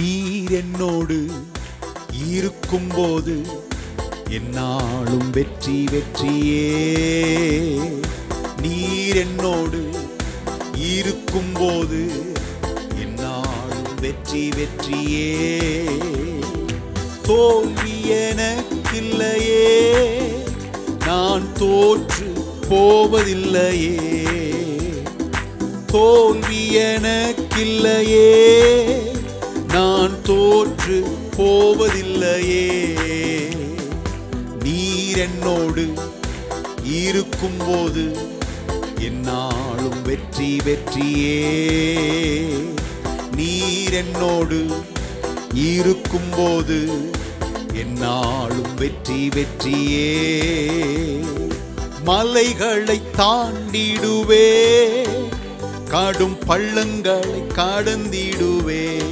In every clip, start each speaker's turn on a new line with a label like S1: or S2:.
S1: நீர் என்னோடு இருக்கும்போது என்னாலும் வெற்றி வெற்றியே. நீர் என்னோடு இருக்கும்போது என்னாலும் வெற்றி வெற்றியே. தோல்வி எனக்கில்லையே நான் தோற்று போவதில்லையே. தோல்வி எனக்கில்லையே நான் தோற்று போவதில்லையே. நீர் என்னோடு இருக்கும்போது என்னாலும் வெற்றி வெற்றியே. நீர் என்னோடு இருக்கும்போது என்னாலும் வெற்றி வெற்றியே. மலைகளை தாண்டிடுவே காடும் பள்ளங்களை கடந்திடுவே.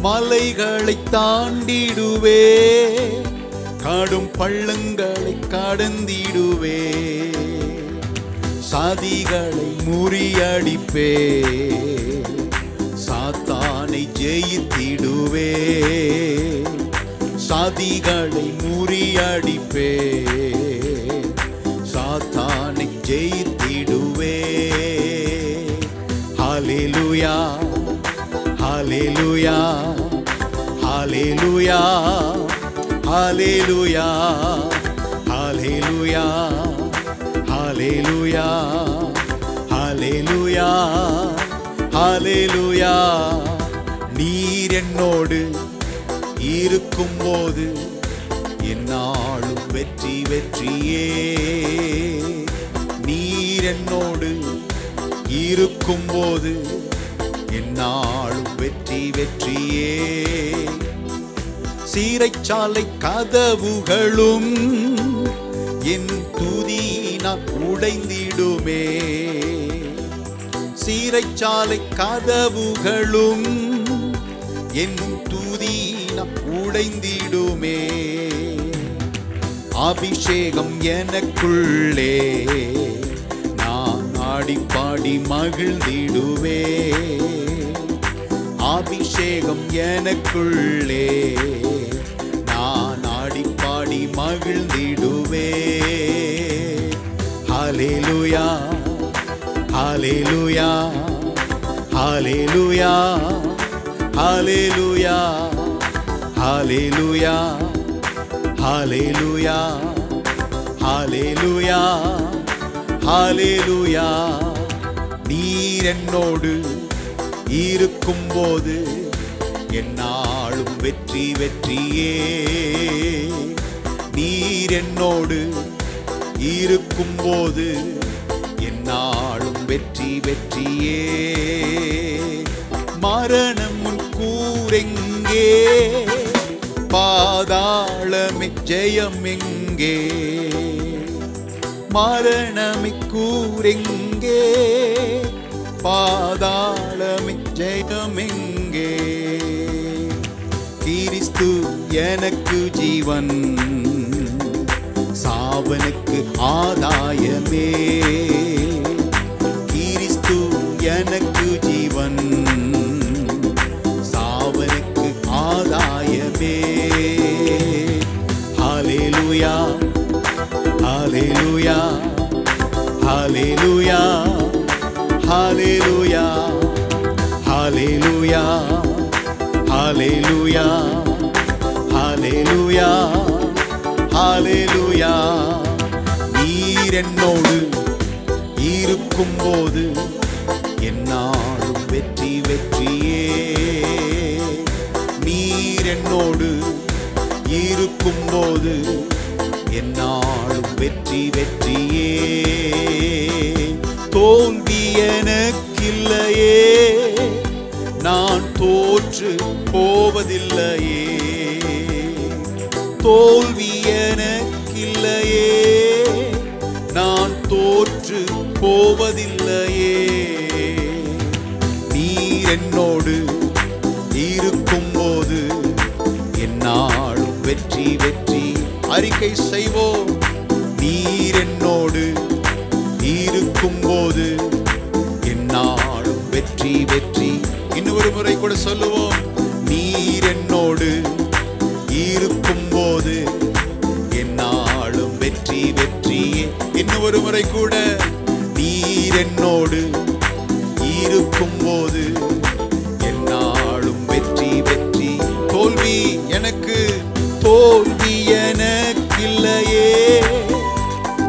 S1: மலைகளை தாண்டிடுவே. காடும் பள்ளங்களை கடந்திடுவே. சாதிகளை முறியடிப்பே. சாத்தானை ஜெயித்திடுவே. சாதிகளை முறியடிப்பே. சாத்தானை ஜெயித்திடுவே. Hallelujah hallelujah hallelujah hallelujah hallelujah hallelujah hallelujah hallelujah நீர் என்னோடு இருக்கும் போது என்னாலும் வெற்றி வெற்றியே. நீர் என்னோடு இருக்கும் போது என்னாலும் வெற்றி வெற்றியே. சீரைச்சாலை கதவுகளும் என் துதியினால் உடைந்திடுமே. சீரைச்சாலை கதவுகளும் என் துதியினால் உடைந்திடுமே. அபிஷேகம் எனக்குள்ளே. பாடி பாடி மகிழ்ந்திடுவே. அபிஷேகம் எனக்குள்ளே நான் ஆடி பாடி மகிழ்ந்திடுவே. Hallelujah hallelujah hallelujah hallelujah hallelujah hallelujah hallelujah ஹalleluya. நீர் என்னோடு இருக்கும் போது என்னாலும் வெற்றி வெற்றியே. நீர் என்னோடு இருக்கும் போது என்னாலும் வெற்றி வெற்றியே. மரணம் உன் கூரெங்கே பாதாளமே ஜெயம் எங்கே? மரணமே கூரெங்கே பாதாளமே கிறிஸ்து எனக்கு ஜீவன் சாவனுக்கு ஆதாயமே. கிறிஸ்து எனக்கு ஜீவன். Hallelujah hallelujah hallelujah hallelujah hallelujah hallelujah நீர் என்னோடு இருக்கும் போது என்னாலும் வெற்றி வெற்றியே. நீர் என்னோடு இருக்கும் போது என்னாலும் வெற்றி வெற்றியே. தோல்வி எனக்கில்லையே. நான் தோற்று போவதில்லையே. நீர் என்னோடு இருக்கும்போது என்னாலும் வெற்றி வெற்றி அறிக்கை செய்வோம். நீர் என்னோடு இருக்கும்போது என்னாலும் வெற்றி வெற்றி இன்னும் ஒரு முறை கூட சொல்லுவோம். நீர் என்னோடு ஒரு முறை கூட நீர் என்னோடு இருக்கும் போது என்னாலும் வெற்றி வெற்றி. தோல்வி எனக்கு தோல்வி எனக்கில்லையே.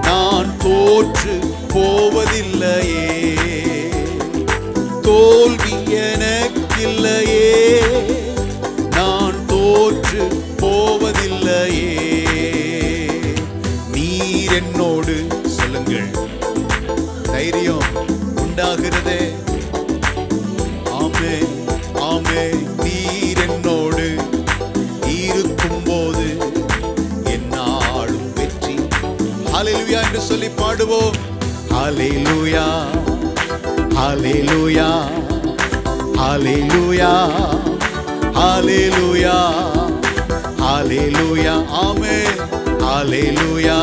S1: நான் தோற்று போவதில்லையே. தோல்வி எனக்கில்லையே. நான் தோற்று போவதில்லையே. நீர் என்னோடு பாருங்கள் தைரியம் உண்டாகிறதே ஆமே ஆமே நீர் என்னோடு இருக்கும் போது என்னாலும் வெற்றி ஹalleluya என்று சொல்லி பாடுவோம் ஹalleluya ஹalleluya ஹalleluya ஹalleluya ஹalleluya ஆமென் ஹalleluya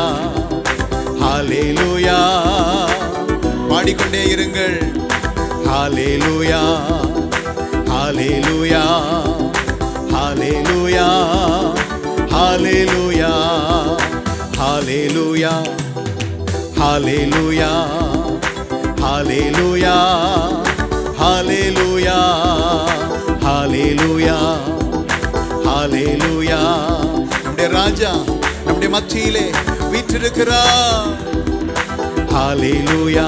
S1: பாடிக்கொண்டே இருங்கள் ஹாலே லூயா ஹாலே லூயா ஹாலே லூயா ஹாலே லூயா ஹாலே லூயா ஹாலே லூயா ஹாலே லூயா ஹாலே லூயா ஹாலே லூயா ஹாலே லூயா நம்முடைய ராஜா நம்முடைய மத்தியிலே வீற்றிருக்கிறார் ஹாலே லூயா